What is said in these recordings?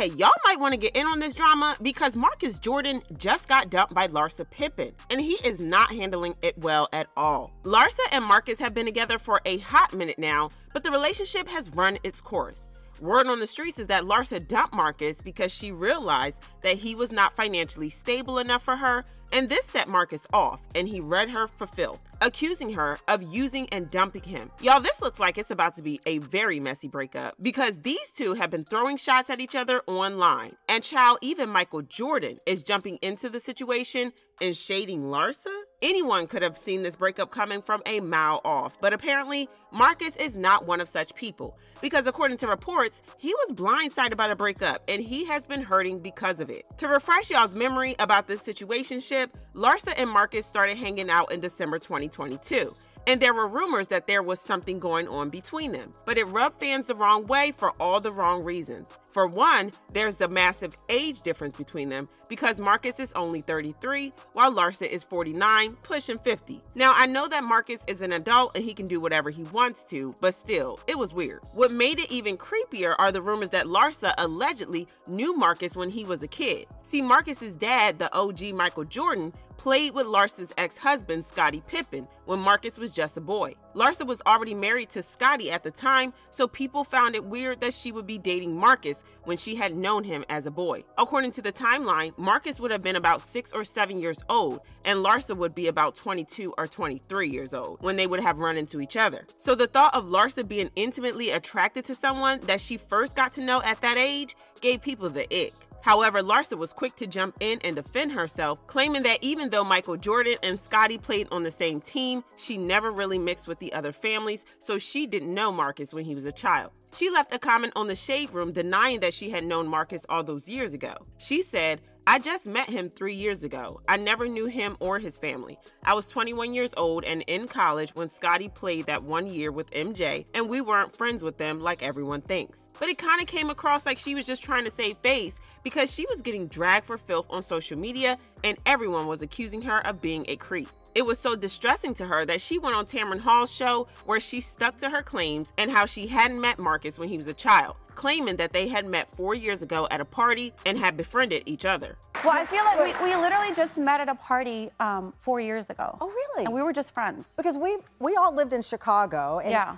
Okay, y'all might want to get in on this drama because Marcus Jordan just got dumped by Larsa Pippen, and he is not handling it well at all. Larsa and Marcus have been together for a hot minute now, but the relationship has run its course. Word on the streets is that Larsa dumped Marcus because she realized that he was not financially stable enough for her, and this set Marcus off, and he read her for filth, accusing her of using and dumping him. Y'all, this looks like it's about to be a very messy breakup because these two have been throwing shots at each other online. And child, even Michael Jordan is jumping into the situation and shading Larsa? Anyone could have seen this breakup coming from a mile off, but apparently Marcus is not one of such people because according to reports, he was blindsided by the breakup and he has been hurting because of it. To refresh y'all's memory about this situationship, Larsa and Marcus started hanging out in December 2022 and there were rumors that there was something going on between them. But it rubbed fans the wrong way for all the wrong reasons. For one, there's the massive age difference between them because Marcus is only 33 while Larsa is 49, pushing 50. Now, I know that Marcus is an adult and he can do whatever he wants to, but still, it was weird. What made it even creepier are the rumors that Larsa allegedly knew Marcus when he was a kid. See, Marcus's dad, the OG Michael Jordan, played with Larsa's ex-husband, Scottie Pippen, when Marcus was just a boy. Larsa was already married to Scottie at the time, so people found it weird that she would be dating Marcus when she had known him as a boy. According to the timeline, Marcus would have been about 6 or 7 years old, and Larsa would be about 22 or 23 years old when they would have run into each other. So the thought of Larsa being intimately attracted to someone that she first got to know at that age gave people the ick. However, Larsa was quick to jump in and defend herself, claiming that even though Michael Jordan and Scottie played on the same team, she never really mixed with the other families, so she didn't know Marcus when he was a child. She left a comment on the Shade Room denying that she had known Marcus all those years ago. She said, I just met him three years ago. I never knew him or his family. I was 21 years old and in college when Scottie played that one year with MJ, and we weren't friends with them like everyone thinks. But it kind of came across like she was just trying to save face because she was getting dragged for filth on social media and everyone was accusing her of being a creep. It was so distressing to her that she went on Tamron Hall's show where she stuck to her claims and how she hadn't met Marcus when he was a child, claiming that they had met four years ago at a party and had befriended each other. Well, I feel like we, we literally just met at a party um, four years ago. Oh, really? And we were just friends. Because we we all lived in Chicago. And yeah.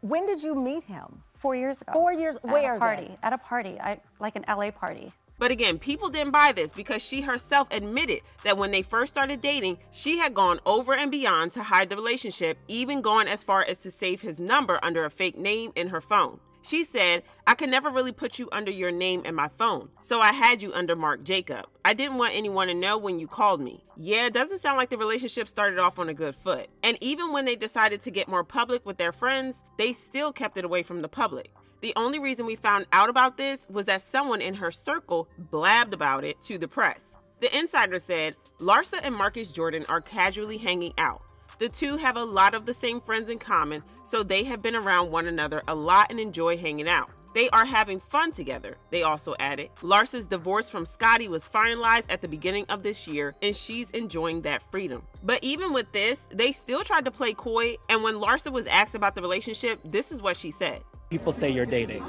When did you meet him? Four years ago. Four years. At where? A party. Then? At a party. I like an LA party. But again, people didn't buy this because she herself admitted that when they first started dating, she had gone over and beyond to hide the relationship, even going as far as to save his number under a fake name in her phone. She said, I could never really put you under your name in my phone, so I had you under Mark Jacob. I didn't want anyone to know when you called me. Yeah, it doesn't sound like the relationship started off on a good foot. And even when they decided to get more public with their friends, they still kept it away from the public. The only reason we found out about this was that someone in her circle blabbed about it to the press. The insider said Larsa and Marcus Jordan are casually hanging out. The two have a lot of the same friends in common, so they have been around one another a lot and enjoy hanging out. They are having fun together, they also added. Larsa's divorce from Scottie was finalized at the beginning of this year, and she's enjoying that freedom. But even with this, they still tried to play coy, and when Larsa was asked about the relationship, this is what she said people say you're dating?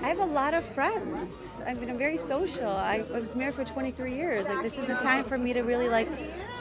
I have a lot of friends. I mean, I'm very social. I, I was married for 23 years. Like, this is the time for me to really like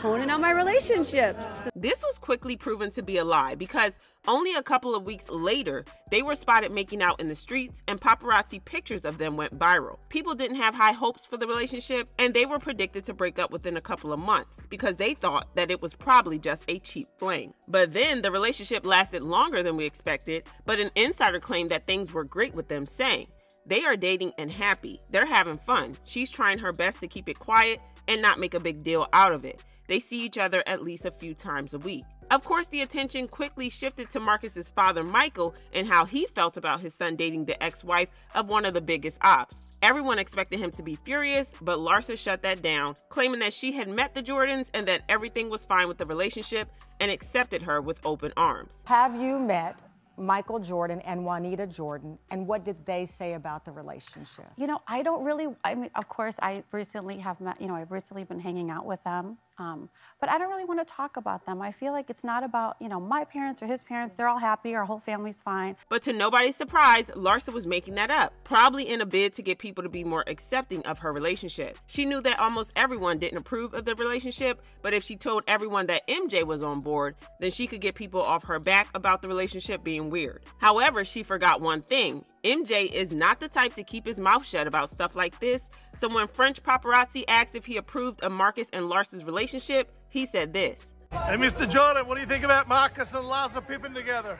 hone in on my relationships. This was quickly proven to be a lie because only a couple of weeks later, they were spotted making out in the streets and paparazzi pictures of them went viral. People didn't have high hopes for the relationship and they were predicted to break up within a couple of months because they thought that it was probably just a cheap fling. But then the relationship lasted longer than we expected, but an insider claimed that things were great with them saying, they are dating and happy. They're having fun. She's trying her best to keep it quiet and not make a big deal out of it. They see each other at least a few times a week. Of course, the attention quickly shifted to Marcus's father, Michael, and how he felt about his son dating the ex-wife of one of the biggest ops. Everyone expected him to be furious, but Larsa shut that down, claiming that she had met the Jordans and that everything was fine with the relationship and accepted her with open arms. Have you met Michael Jordan and Juanita Jordan, and what did they say about the relationship? You know, I don't really, I mean, of course, I recently have met, you know, I've recently been hanging out with them. Um, but I don't really want to talk about them. I feel like it's not about, you know, my parents or his parents. They're all happy. Our whole family's fine. But to nobody's surprise, Larsa was making that up, probably in a bid to get people to be more accepting of her relationship. She knew that almost everyone didn't approve of the relationship, but if she told everyone that MJ was on board, then she could get people off her back about the relationship being weird. However, she forgot one thing. MJ is not the type to keep his mouth shut about stuff like this, so when French paparazzi asked if he approved of Marcus and Larsa's relationship, he said this. Hey, Mr. Jordan, what do you think about Marcus and Larsa Pippen together?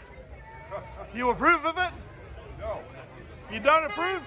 You approve of it? No. You don't approve?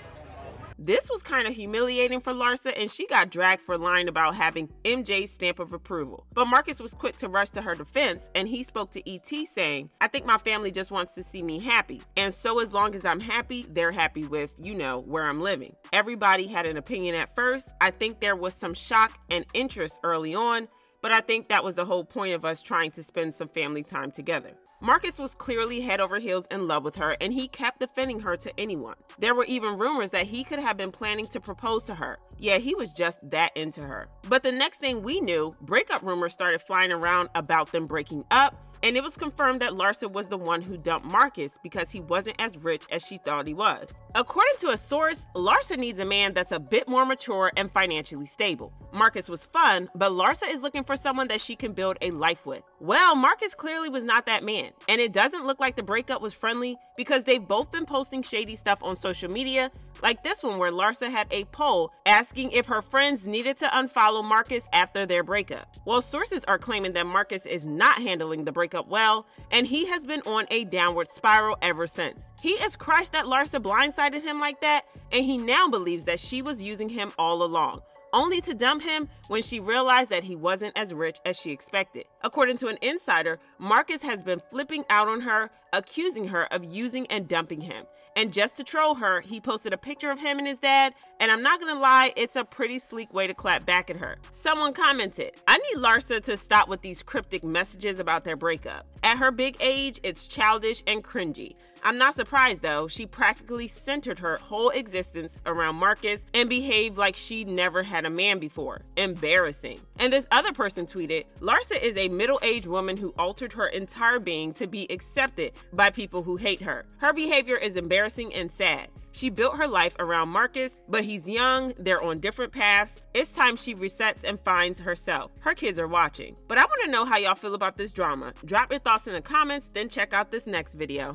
This was kind of humiliating for Larsa, and she got dragged for lying about having MJ's stamp of approval. But Marcus was quick to rush to her defense, and he spoke to ET saying, I think my family just wants to see me happy. And so, as long as I'm happy, they're happy with, you know, where I'm living. Everybody had an opinion at first. I think there was some shock and interest early on, but I think that was the whole point of us trying to spend some family time together. Marcus was clearly head over heels in love with her and he kept defending her to anyone. There were even rumors that he could have been planning to propose to her. Yeah, he was just that into her. But the next thing we knew, breakup rumors started flying around about them breaking up and it was confirmed that Larsa was the one who dumped Marcus because he wasn't as rich as she thought he was. According to a source, Larsa needs a man that's a bit more mature and financially stable. Marcus was fun, but Larsa is looking for someone that she can build a life with. Well, Marcus clearly was not that man, and it doesn't look like the breakup was friendly because they've both been posting shady stuff on social media, like this one where Larsa had a poll asking if her friends needed to unfollow Marcus after their breakup. Well, sources are claiming that Marcus is not handling the breakup well, and he has been on a downward spiral ever since. He is crushed that Larsa blindsided him like that, and he now believes that she was using him all along only to dump him when she realized that he wasn't as rich as she expected. According to an insider, Marcus has been flipping out on her, accusing her of using and dumping him. And just to troll her, he posted a picture of him and his dad, and I'm not gonna lie, it's a pretty sleek way to clap back at her. Someone commented, I need Larsa to stop with these cryptic messages about their breakup. At her big age, it's childish and cringy. I'm not surprised though, she practically centered her whole existence around Marcus and behaved like she never had a man before. Embarrassing. And this other person tweeted Larsa is a middle aged woman who her entire being to be accepted by people who hate her. Her behavior is embarrassing and sad. She built her life around Marcus, but he's young, they're on different paths. It's time she resets and finds herself. Her kids are watching. But I want to know how y'all feel about this drama. Drop your thoughts in the comments, then check out this next video.